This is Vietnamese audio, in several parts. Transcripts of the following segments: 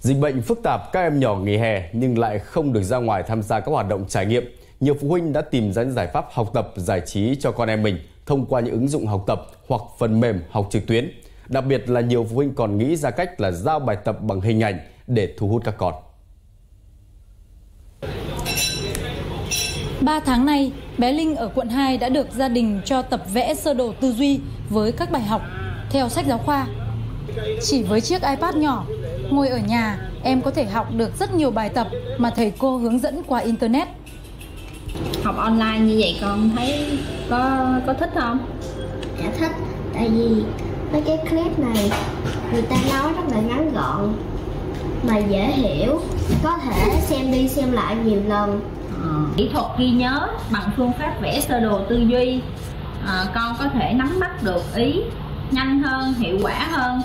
Dịch bệnh phức tạp, các em nhỏ nghỉ hè nhưng lại không được ra ngoài tham gia các hoạt động trải nghiệm. Nhiều phụ huynh đã tìm ra những giải pháp học tập giải trí cho con em mình thông qua những ứng dụng học tập hoặc phần mềm học trực tuyến. Đặc biệt là nhiều phụ huynh còn nghĩ ra cách là giao bài tập bằng hình ảnh để thu hút các con. 3 tháng nay, bé Linh ở quận 2 đã được gia đình cho tập vẽ sơ đồ tư duy với các bài học theo sách giáo khoa. Chỉ với chiếc iPad nhỏ, ngồi ở nhà, em có thể học được rất nhiều bài tập mà thầy cô hướng dẫn qua internet. Học online như vậy con thấy có có thích không? Dạ thích, tại vì mấy cái clip này người ta nói rất là ngắn gọn mà dễ hiểu, có thể xem đi xem lại nhiều lần. Ờ, kỹ thuật ghi nhớ bằng phương pháp vẽ sơ đồ tư duy à, con có thể nắm bắt được ý nhanh hơn hiệu quả hơn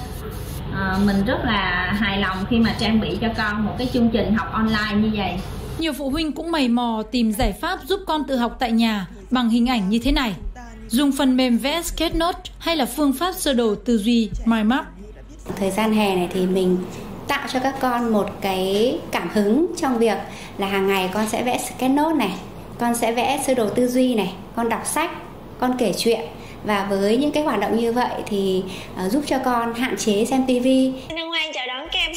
à, mình rất là hài lòng khi mà trang bị cho con một cái chương trình học online như vậy Nhiều phụ huynh cũng mày mò tìm giải pháp giúp con tự học tại nhà bằng hình ảnh như thế này. Dùng phần mềm vẽ Sketchnote hay là phương pháp sơ đồ tư duy MindMap. Thời gian hè này thì mình tạo cho các con một cái cảm hứng trong việc là hàng ngày con sẽ vẽ sketchnote này, con sẽ vẽ sơ đồ tư duy này, con đọc sách, con kể chuyện và với những cái hoạt động như vậy thì uh, giúp cho con hạn chế xem tivi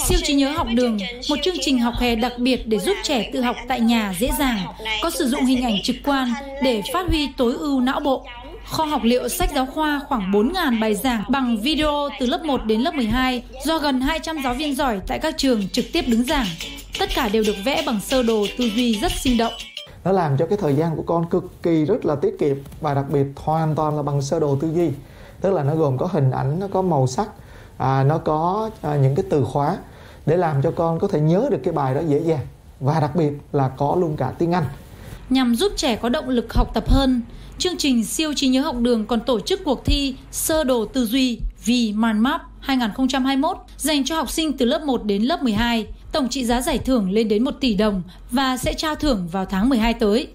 Siêu trí nhớ học đường, một chương trình học hè đặc biệt để giúp trẻ tự học tại nhà dễ dàng, có sử dụng hình ảnh trực quan để phát huy tối ưu não bộ. Kho học liệu sách giáo khoa khoảng 4.000 bài giảng bằng video từ lớp 1 đến lớp 12 do gần 200 giáo viên giỏi tại các trường trực tiếp đứng giảng. Tất cả đều được vẽ bằng sơ đồ tư duy rất sinh động nó làm cho cái thời gian của con cực kỳ rất là tiết kiệm và đặc biệt hoàn toàn là bằng sơ đồ tư duy tức là nó gồm có hình ảnh nó có màu sắc à, nó có à, những cái từ khóa để làm cho con có thể nhớ được cái bài đó dễ dàng và đặc biệt là có luôn cả tiếng Anh Nhằm giúp trẻ có động lực học tập hơn, chương trình siêu trí nhớ học đường còn tổ chức cuộc thi sơ đồ tư duy vì Mindmap 2021 dành cho học sinh từ lớp 1 đến lớp 12. Tổng trị giá giải thưởng lên đến 1 tỷ đồng và sẽ trao thưởng vào tháng 12 tới.